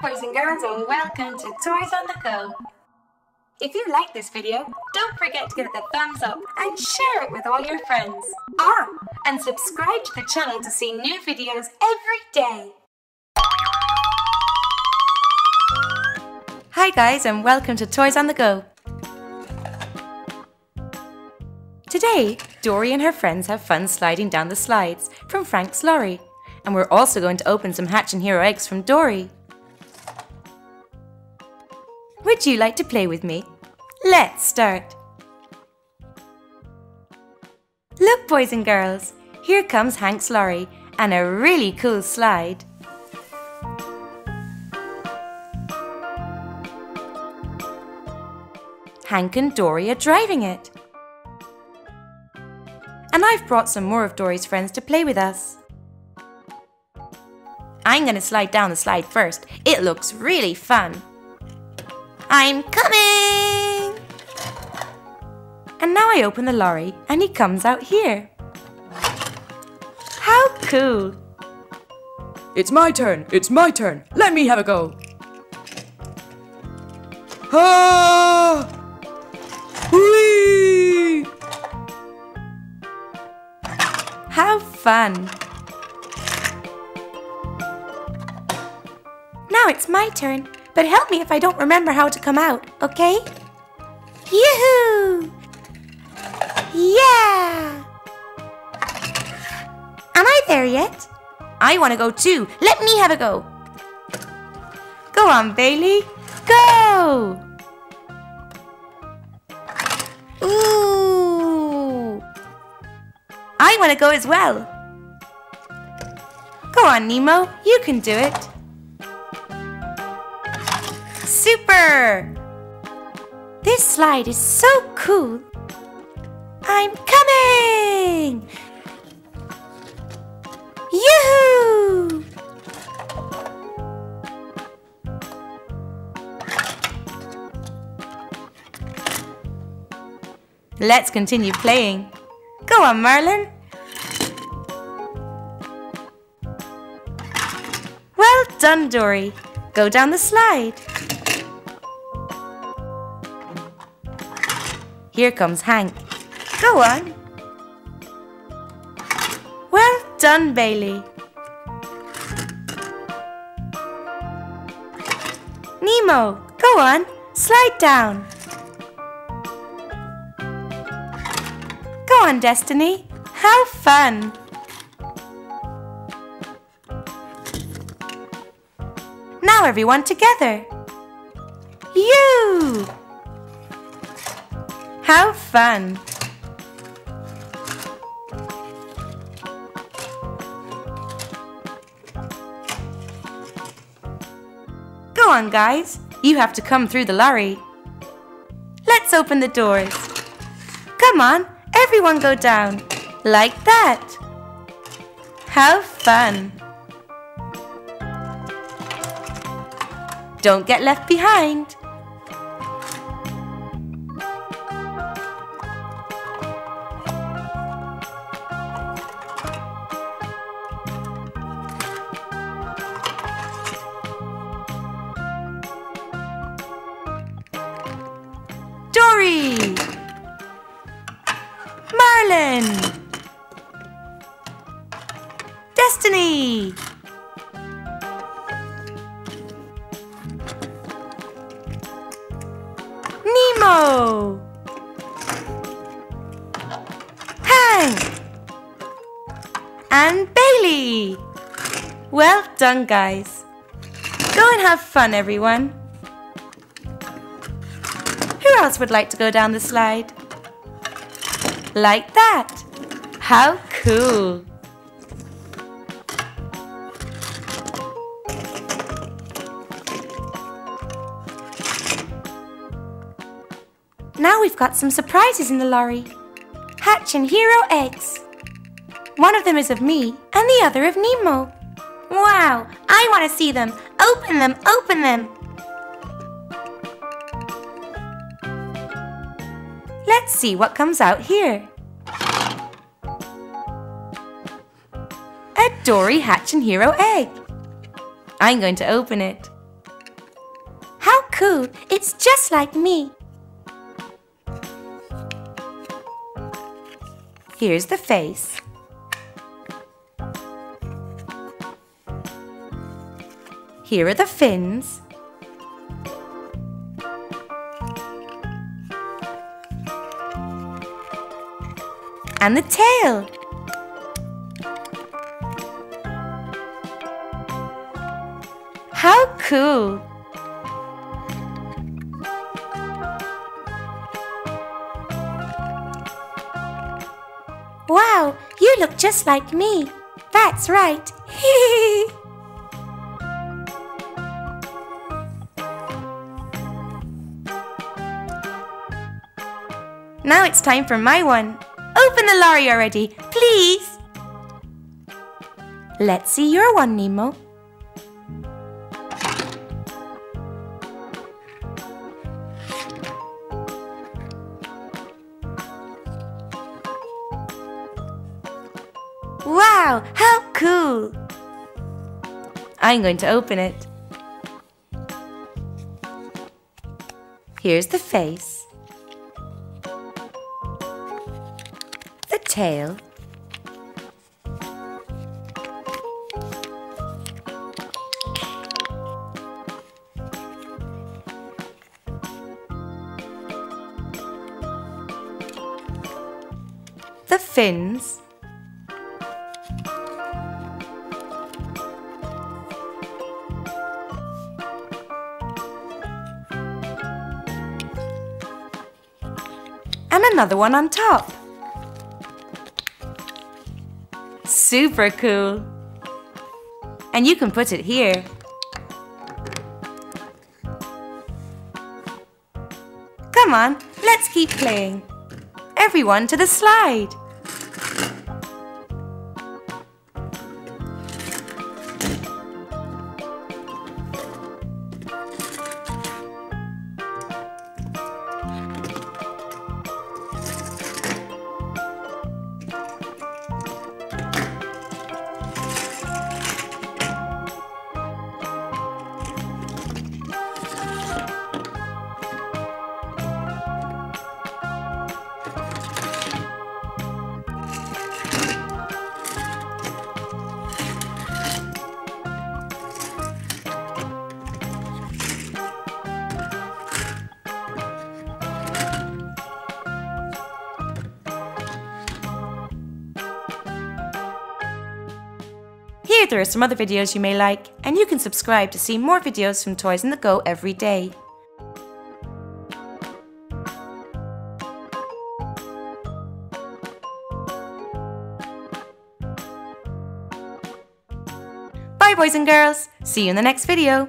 boys and girls, and welcome to Toys on the Go. If you like this video, don't forget to give it a thumbs up and share it with all your friends. Ah, and subscribe to the channel to see new videos every day. Hi guys and welcome to Toys on the Go. Today, Dory and her friends have fun sliding down the slides from Hank's lorry. And we're also going to open some Hatch and Hero eggs from Dory. Would you like to play with me? Let's start. Look boys and girls, here comes Hank's lorry and a really cool slide. Hank and Dory are driving it. And I've brought some more of Dory's friends to play with us. I'm gonna slide down the slide first. It looks really fun. I'm coming! And now I open the lorry and he comes out here. How cool! It's my turn, it's my turn. Let me have a go. Ah! Whee! How fun! Now it's my turn, but help me if I don't remember how to come out, okay? Yoo-hoo! Yeah! Am I there yet? I want to go too. Let me have a go. Go on, Bailey. Go! Ooh! I want to go as well. Go on, Nemo. You can do it. Super! This slide is so cool. I'm coming! Yoo-hoo! Let's continue playing. Go on, Marlin. Well done, Dory. Go down the slide. Here comes Hank. Go on. Well done, Bailey. Nemo, go on. Slide down. Go on, Destiny. How fun! Now everyone together. You! How fun! Go on, guys. You have to come through the lorry. Let's open the doors. Come on, everyone go down. Like that. Have fun! Don't get left behind. Destiny! Nemo! Hank! And Bailey! Well done, guys. Go and have fun, everyone. Who else would like to go down the slide? Like that. How cool. Now we've got some surprises in the lorry. Hatch and Hero eggs. One of them is of me and the other of Nemo. Wow, I want to see them. Open them, open them. Let's see what comes out here. A Dory Hatch and Hero egg. I'm going to open it. How cool. It's just like me. Here's the face. Here are the fins. And the tail. How cool! Wow, you look just like me. That's right. now it's time for my one. Open the lorry already, please. Let's see your one, Nemo. Wow, how cool! I'm going to open it. Here's the face, tail, the fins, and another one on top. Super cool. And you can put it here. Come on, let's keep playing. Everyone to the slide. Here there are some other videos you may like, and you can subscribe to see more videos from Toys on the Go every day. Bye boys and girls, see you in the next video.